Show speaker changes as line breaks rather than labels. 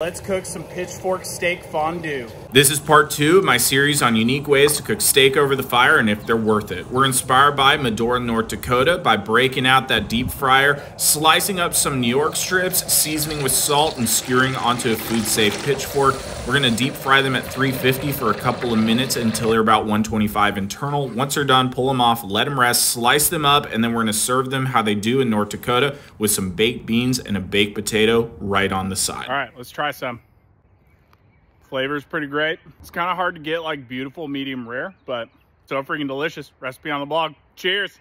Let's cook some pitchfork steak fondue.
This is part two of my series on unique ways to cook steak over the fire and if they're worth it. We're inspired by Medora, North Dakota by breaking out that deep fryer, slicing up some New York strips, seasoning with salt, and skewering onto a food safe pitchfork. We're gonna deep fry them at 350 for a couple of minutes until they're about 125 internal. Once they're done, pull them off, let them rest, slice them up, and then we're gonna serve them how they do in North Dakota with some baked beans and a baked potato right on the side.
All right, let's try some. Flavor's pretty great. It's kind of hard to get like beautiful medium rare, but so freaking delicious. Recipe on the blog. Cheers.